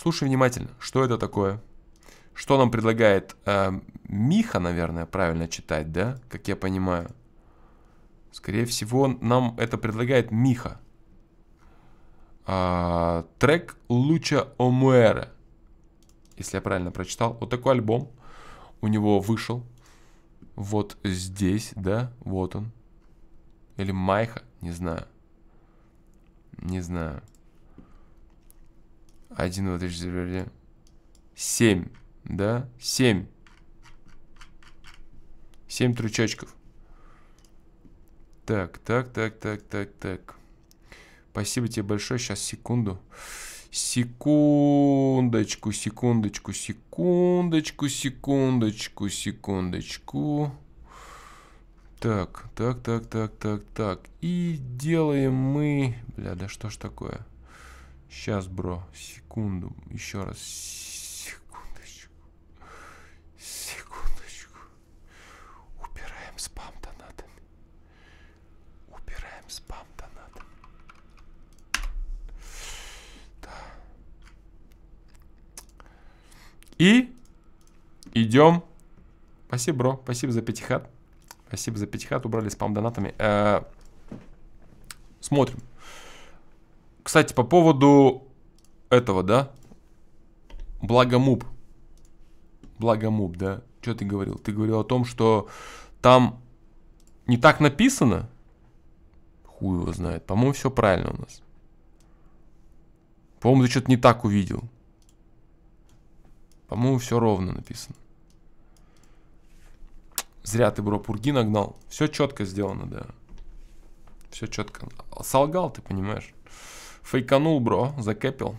Слушай внимательно, что это такое? Что нам предлагает э, Миха, наверное, правильно читать, да? Как я понимаю. Скорее всего, нам это предлагает Миха. А, трек Луча Омуэре. Если я правильно прочитал. Вот такой альбом у него вышел. Вот здесь, да? Вот он. Или Майха, не знаю. Не знаю. Один, два, три, четыре, семь да, 7. 7 трючочков. Так, так, так, так, так, так. Спасибо тебе большое. Сейчас, секунду. Секундочку, секундочку, секундочку, секундочку, секундочку. Так, так, так, так, так, так. И делаем мы... Бля, да что ж такое? Сейчас, бро, секунду. Еще раз. И идем. Спасибо, бро. Спасибо за пятихат. Спасибо за пятихат. Убрали спам донатами. Э -э смотрим. Кстати, по поводу этого, да? Благомуб. Благомуб, да? Что ты говорил? Ты говорил о том, что там не так написано. Хуй его знает. По-моему, все правильно у нас. По-моему, ты что-то не так увидел. По-моему, все ровно написано. Зря ты, бро, пурги нагнал. Все четко сделано, да. Все четко. Солгал, ты понимаешь. Фейканул, бро, закэпил.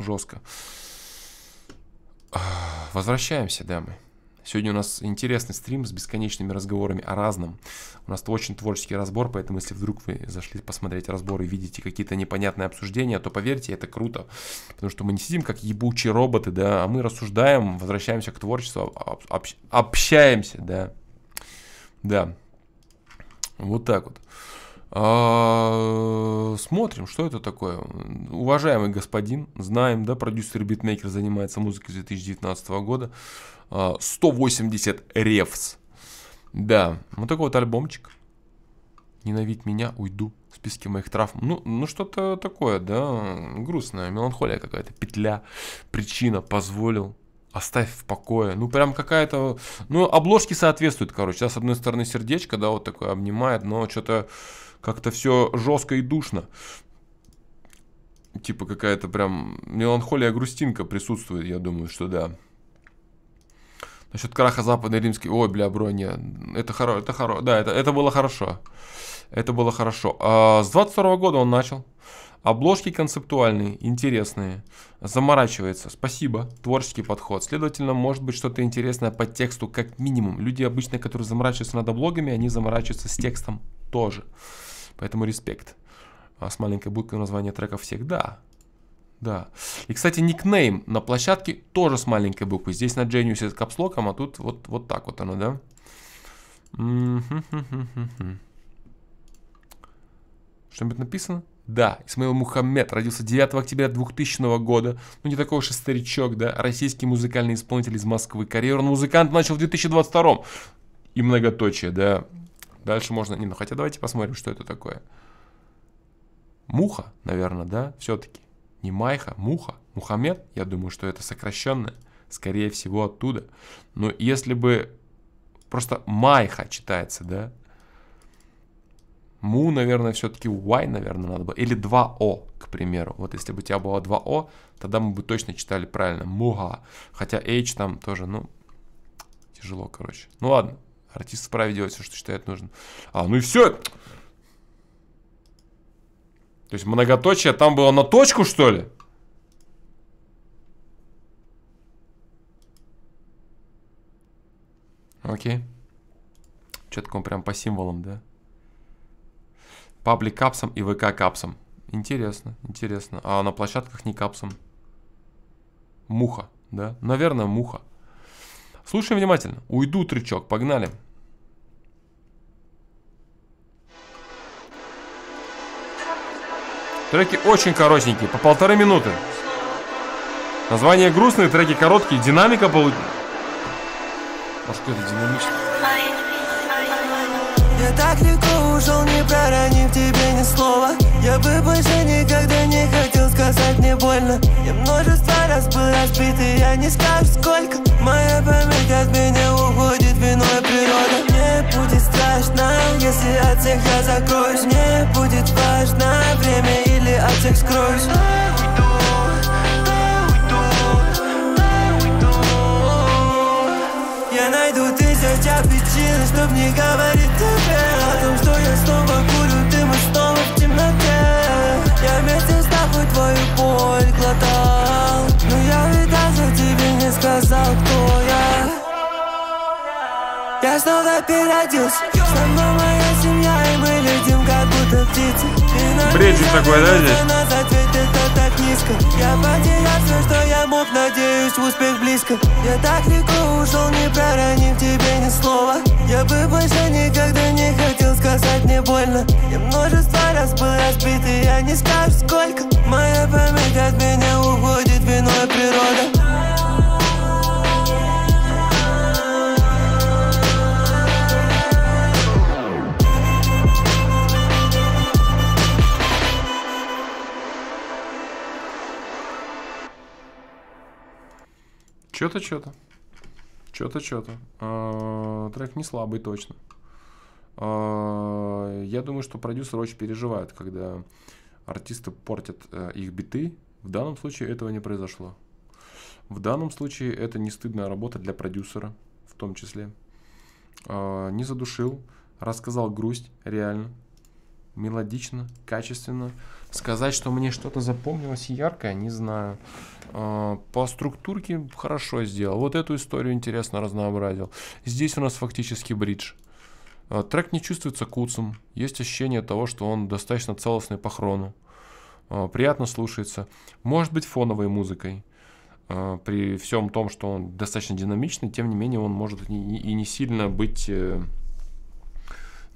Жестко. Возвращаемся, дамы. Сегодня у нас интересный стрим с бесконечными разговорами о разном. У нас очень творческий разбор, поэтому если вдруг вы зашли посмотреть разбор и видите какие-то непонятные обсуждения, то поверьте, это круто. Потому что мы не сидим как ебучие роботы, да, а мы рассуждаем, возвращаемся к творчеству, общ, общаемся, да. Да. Вот так вот. А, смотрим, что это такое. Уважаемый господин, знаем, да, продюсер битмейкер занимается музыкой с 2019 года. 180 ревс. Да, вот такой вот альбомчик. Ненавидь меня, уйду в списке моих травм. Ну, ну что-то такое, да, грустная, меланхолия какая-то, петля, причина, позволил, оставь в покое. Ну, прям какая-то... Ну, обложки соответствуют, короче. Да, с одной стороны сердечко, да, вот такое обнимает, но что-то как-то все жестко и душно. Типа какая-то прям меланхолия, грустинка присутствует, я думаю, что да. Насчет краха Западной Римской. Ой, бля, бро, не. Это хорошо, это хорошо. Да, это, это было хорошо. Это было хорошо. А, с 22 года он начал. Обложки концептуальные, интересные. Заморачивается. Спасибо. Творческий подход. Следовательно, может быть что-то интересное по тексту как минимум. Люди обычно, которые заморачиваются над облогами, они заморачиваются с текстом тоже. Поэтому респект. А с маленькой будкой название трека всегда. Да. И, кстати, никнейм на площадке тоже с маленькой буквы. Здесь на Genius с капслоком, а тут вот, вот так вот оно, да? Что-нибудь написано? Да, Исмаил Мухаммед родился 9 октября 2000 года. Ну, не такой уж и старичок, да? Российский музыкальный исполнитель из Москвы. Карьеру на музыкант начал в 2022. И многоточие, да. Дальше можно... Не, ну хотя давайте посмотрим, что это такое. Муха, наверное, да? Все-таки не Майха, Муха, Мухаммед, я думаю, что это сокращенное, скорее всего оттуда. Но если бы просто Майха читается, да, Му, наверное, все-таки Y, наверное, надо бы. Или 2О, к примеру. Вот если бы у тебя было 2О, тогда мы бы точно читали правильно. Муга. Хотя H там тоже, ну, тяжело, короче. Ну ладно, артист вправе делать все, что считает нужным. А, ну и все. То есть многоточие там было на точку, что ли? Окей. Что-то он прям по символам, да? Паблик капсом и ВК капсом. Интересно, интересно. А на площадках не капсом. Муха, да? Наверное, муха. Слушаем внимательно. Уйду, трючок, погнали. Треки очень коротенькие, по полторы минуты. Название грустные, треки короткие, динамика получилась. А что это динамично? Я так легко ушел, не проронив тебе ни слова Я бы больше никогда не хотел сказать мне больно Я множество раз был разбит, и я не скажу сколько Моя память от меня уходит, виной природа Мне будет страшно, если от всех я закроюсь Мне будет важно время или от всех скроюсь Я найду чтоб не говорить тебе О том, что я снова курю дым и снова в темноте. Я вместе с тобой твою боль глотал. Но я ведь даже тебе не сказал, кто я. Я снова переоделся. Мной моя семья, и мы летим, как будто птицы Бредик такой, да, здесь? Я потерял все, что я мог, надеюсь, успех близко. Я так легко ушел, не проронив тебе ни слова Я бы больше никогда не хотел сказать мне больно Я множество раз был разбит, и я не скажу сколько. Моя память от меня уходит, виной природа Чё-то, чё-то. Чё-то, чё-то. А, Трек не слабый, точно. А, Я думаю, что продюсеры очень переживают, когда артисты портят э, их биты. В данном случае этого не произошло. В данном случае это не стыдная работа для продюсера, в том числе. А, Не задушил, рассказал грусть, реально. Мелодично, качественно. Сказать, что мне что-то запомнилось яркое, не знаю. А, По структурке хорошо сделал. Вот эту историю интересно разнообразил. Здесь у нас фактически бридж. А, Трек не чувствуется куцем. Есть ощущение того, что он достаточно целостный по хрону. А, Приятно слушается. Может быть фоновой музыкой. При всем том, что он достаточно динамичный, тем не менее он может и не- и не сильно быть э,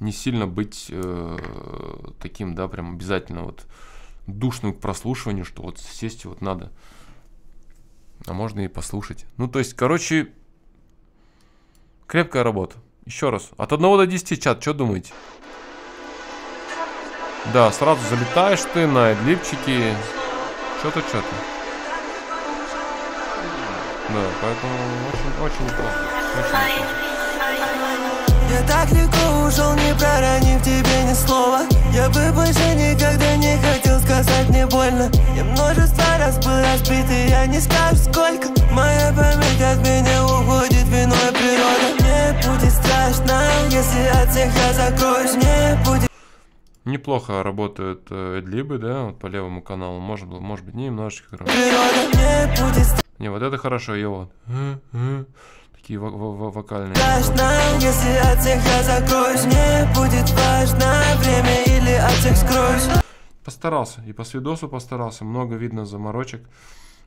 не сильно быть э, таким, да, прям обязательно вот душным к прослушиванию, что вот сесть вот надо. А можно и послушать. Ну, то есть, короче, крепкая работа. Еще раз. От 1 до 10 чат, что думаете? Да, сразу залетаешь ты на эдлипчики. Что-то, что-то. Да, поэтому очень, очень неплохо. Очень неплохо. Я так легко ушел, не проронив тебе ни слова. Я бы больше никогда не хотел сказать мне больно. Я множество раз был разбит, и я не скажу сколько. Моя память от меня уходит, виной природа Мне будет страшно, если от всех я закроюсь. Мне будет Неплохо работают э, эдлибы, да, вот по левому каналу. Может, может быть, немножечко. природа. Будет Не, вот это хорошо, и вот. Такие во- во- во- вокальные. страшно, если от всех я закроюсь Мне будет важно время или от всех скроюсь Постарался, и по свидосу постарался. Много видно заморочек.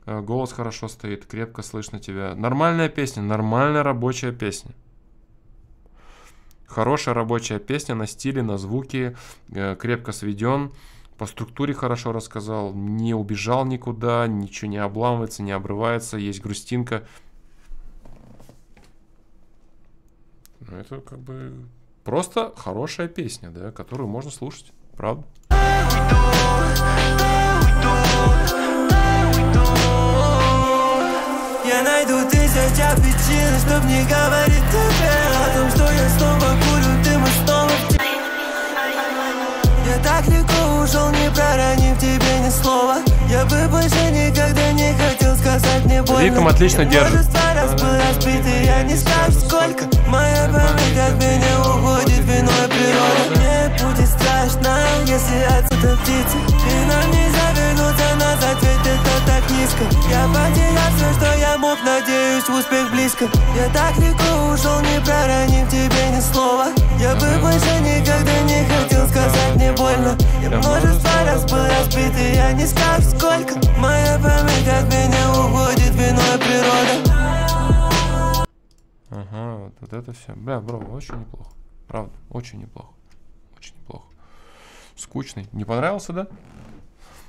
Э, Голос хорошо стоит, крепко слышно тебя. Нормальная песня, нормальная рабочая песня. Хорошая рабочая песня на стиле, на звуке, э, крепко сведен. По структуре хорошо рассказал, не убежал никуда, ничего не обламывается, не обрывается, есть грустинка. Ну, Это как бы просто хорошая песня, да, которую можно слушать, правда? Я найду тысяча причин, чтоб не говорить тебе О том, что я снова курю дым и снова Я так легко ушел, не проронив тебе ни слова Я бы больше не больно Ритм отлично держит. я если И нам назад, ведь это так низко. Потерял все, что я мог, надеюсь, успех близко. Я так легко ушел, не проронив тебе ни слова. Я бы больше никогда не хотел сказать мне больно. Я множество раз был разбит, и я не скажу сколько. Моя вот, это все. Бля, бро, очень неплохо. Правда, очень неплохо. Очень неплохо. Скучный. Не понравился, да?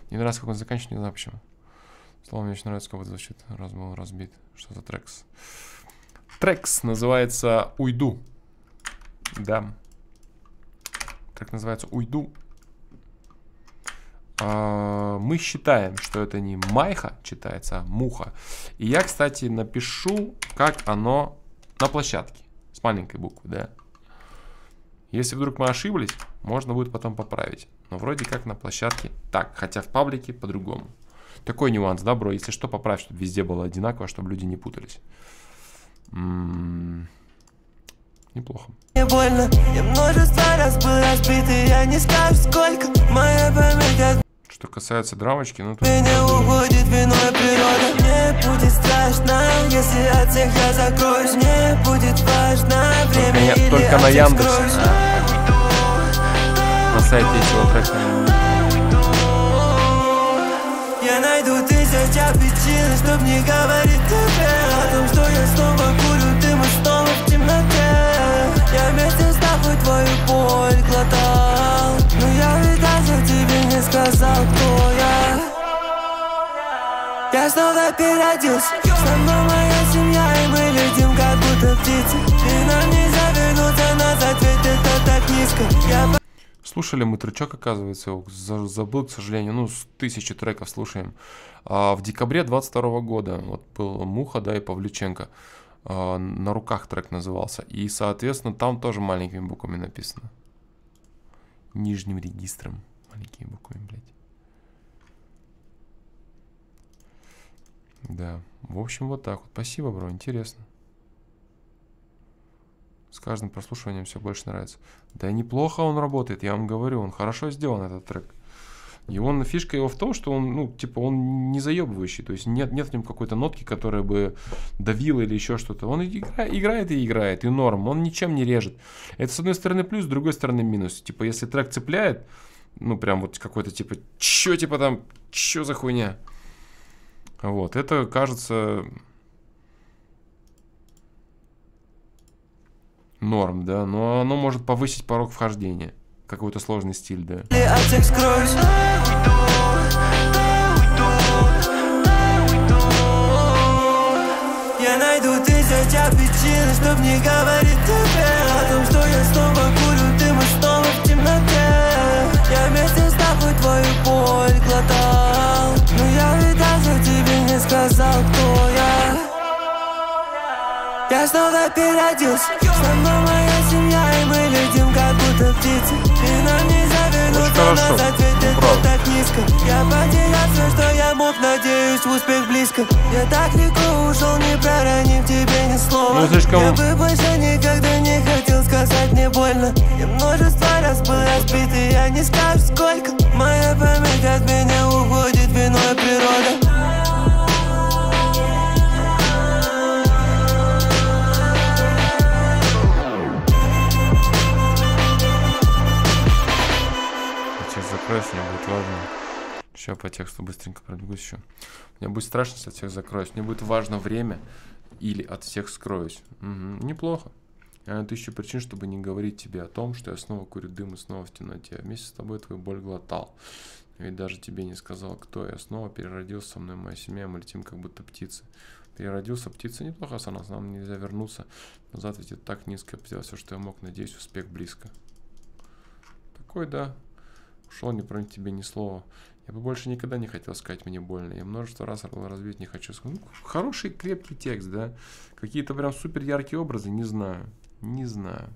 Не нравится, как он заканчивает, не знаю почему. Слово мне очень нравится, как это звучит. Раз был разбит. Что за трекс? Трекс называется «Уйду». Да. Трек называется «Уйду». А, мы считаем, что это не майха читается, а муха. И я, кстати, напишу, как оно на площадке. С маленькой буквы, да. Если вдруг мы ошиблись, можно будет потом поправить. Но вроде как на площадке так, хотя в паблике по-другому. Такой нюанс, да, бро? Если что, поправь, чтобы везде было одинаково, чтобы люди не путались. М -м -м. Неплохо. Мне больно, я множество раз был разбит, и я не скажу сколько Моя память от Что касается драмочки, ну тут... меня уходит виной природа Мне будет страшно, если от всех я закроюсь Мне только на Яндексе. скроюсь. На сайте есть его трек. Я найду тысяча причин, чтоб не говорить тебе О том, что я снова курю дым и снова в темноте Я вместе с тобой твою боль глотал Но я ведь даже тебе не сказал, кто я Я снова переоделся Со мной моя семья, и мы летим как будто птицы И нам нельзя Слушали мы тречок, оказывается, забыл, к сожалению, ну, с тысячи треков слушаем. А, в декабре 22 года вот был Муха, да, и Павлюченко. А, на руках трек назывался. И, соответственно, там тоже маленькими буквами написано. Нижним регистром. Маленькими буквами, блядь. Да. В общем, вот так вот. Спасибо, бро, интересно. С каждым прослушиванием все больше нравится. Да неплохо он работает, я вам говорю, он хорошо сделан, этот трек. И он, фишка его в том, что он, ну, типа, он не заебывающий, то есть нет, нет в нем какой-то нотки, которая бы давила или еще что-то. Он игра, играет и играет, и норм, он ничем не режет. Это с одной стороны плюс, с другой стороны минус. Типа, если трек цепляет, ну, прям вот какой-то, типа, чё, типа, там, чё за хуйня? Вот, это кажется норм, да, но оно может повысить порог вхождения. Какой-то сложный стиль, да. Я найду тысяча причин, чтоб не говорить тебе О том, что я снова курю дым и снова в темноте. Я вместе с тобой твою боль глотал. Но я ведь даже тебе не сказал, кто я я снова переоделся мной моя семья, и мы летим как будто птицы. И нам нельзя вернуться хорошо. назад, ведь это так низко. Я потерял все, что я мог, надеюсь, успех близко. Я так легко ушел, не проронив тебе ни слова. Ну, слишком- Я бы больше никогда не хотел сказать, мне больно. Я множество раз был разбит, и я не скажу сколько. Моя память от меня уходит, виной природа Закроюсь, мне будет важно. Сейчас по тексту быстренько пробегусь еще. Мне будет страшно, если от всех закроюсь. Мне будет важно время или от всех скроюсь. Мгм, Неплохо. Найду тысячу причин, чтобы не говорить тебе о том, что я снова курю дым и снова в темноте. Я вместе с тобой твою боль глотал. Ведь даже тебе не сказал, кто я. Снова переродился со мной моя семья, мы летим как будто птицы. Переродился птица неплохо, со нас нам нельзя вернуться. Назад ведь это так низко. Я все, что я мог. Надеюсь, успех близко. Такой, да. Ушел, не проник тебе ни слова. Я бы больше никогда не хотел сказать мне больно. Я множество раз был разбит, не хочу. Ну, хороший, крепкий текст, да. Какие-то прям супер яркие образы, не знаю. Не знаю.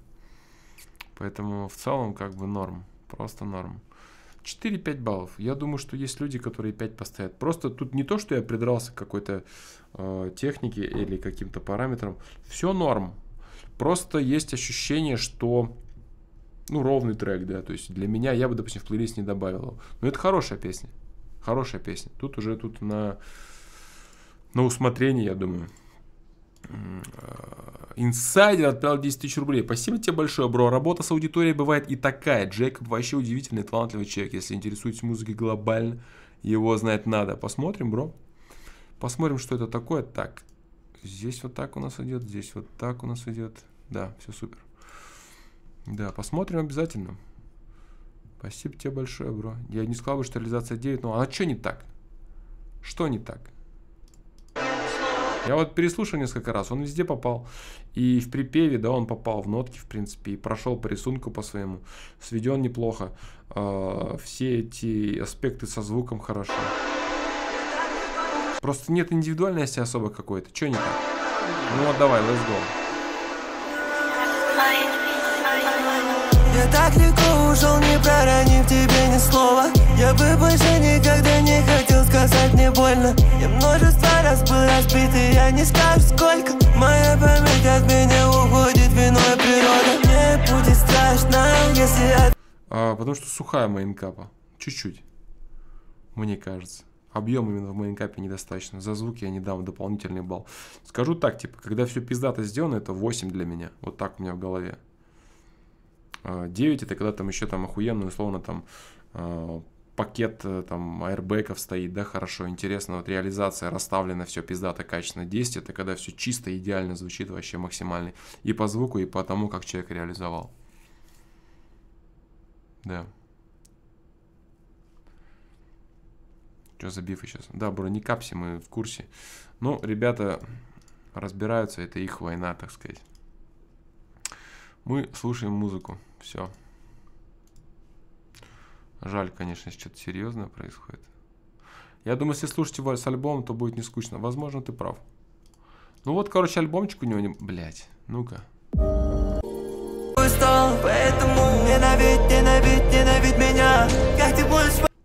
Поэтому в целом как бы норм. Просто норм. 4-5 баллов. Я думаю, что есть люди, которые 5 поставят. Просто тут не то, что я придрался к какой-то э, технике или каким-то параметрам. Все норм. Просто есть ощущение, что ну, ровный трек, да, то есть для меня, я бы, допустим, в плейлист не добавил его. Но это хорошая песня, хорошая песня. Тут уже тут на, на усмотрение, я думаю. Э, Инсайдер отправил 10 тысяч рублей. Спасибо тебе большое, бро. Работа с аудиторией бывает и такая. Джейкоб вообще удивительный, талантливый человек. Если интересуетесь музыкой глобально, его знать надо. Посмотрим, бро. Посмотрим, что это такое. Так, здесь вот так у нас идет, здесь вот так у нас идет. Да, все супер. Да, посмотрим обязательно. Спасибо тебе большое, бро. Я не сказал бы, что реализация 9, но а что не так? Что не так? Я вот переслушал несколько раз, он везде попал. И в припеве, да, он попал в нотки, в принципе, и прошел по рисунку по своему. Сведен неплохо. А, все эти аспекты со звуком хорошо. Просто нет индивидуальности особо какой-то. Че не так? Ну вот давай, let's go. Так легко ушел, не проронив тебе ни слова Я бы больше никогда не хотел сказать мне больно Я множество раз был разбит, и я не скажу сколько Моя память от меня уходит, виной природа Мне будет страшно, если от... А, потому что сухая мейнкапа. Чуть-чуть. Мне кажется. Объем именно в мейнкапе недостаточно. За звук я не дам дополнительный балл. Скажу так, типа, когда все пиздато сделано, это 8 для меня. Вот так у меня в голове. 9 это когда там еще там охуенно, условно, там а, пакет э, там аэрбэков стоит, да, хорошо, интересно, вот реализация расставлена, все пиздато, качественно. 10 это когда все чисто, идеально звучит, вообще максимальный. И по звуку, и по тому, как человек реализовал. Да. Что за бифы сейчас? Да, бро, не капси, мы в курсе. Ну, ребята разбираются, это их война, так сказать. Мы слушаем музыку. Все. Жаль, конечно, что-то серьезное происходит. Я думаю, если слушать его с альбомом, то будет не скучно. Возможно, ты прав. Ну вот, короче, альбомчик у него не... Блять, ну-ка.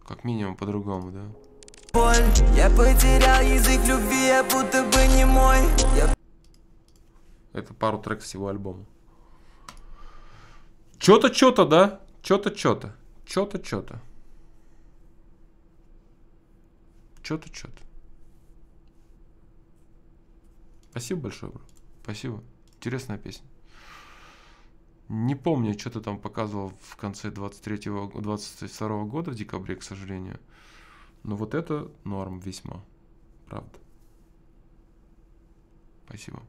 Как минимум по-другому, да? боль Я потерял язык любви, я будто бы не мой Я Это пару треков всего альбома. Чё-то, чё-то, да? Чё-то, чё-то. Чё-то, чё-то. Чё-то, чё-то. Спасибо большое, бро. Спасибо. Интересная песня. Не помню, что ты там показывал в конце 23-го, 22 года, в декабре, к сожалению. Но вот это норм весьма. Правда. Спасибо.